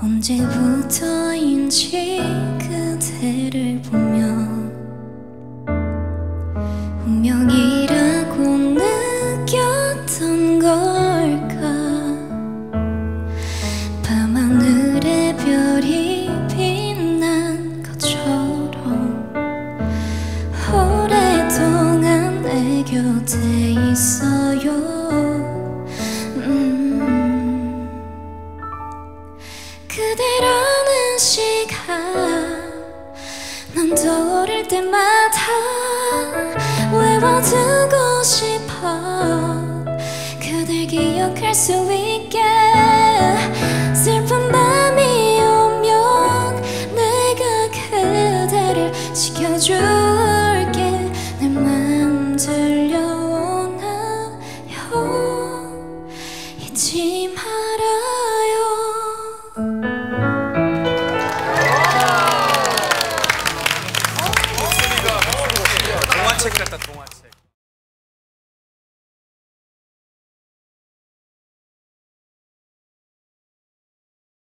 언제부터인지 그대를 보며 운명이라고 느꼈던 걸까? 밤하늘의 별이 빛난 것처럼 오랫동안 내 곁에 있어요 그대라는 시간. 난 떠오를 때마다 외워두고 싶어. 그댈 기억할 수 있게. 슬픈 밤이 오면 내가 그대를 지켜줄게. 내 맘 들려오나요? 잊지 동화책 같다 동화책.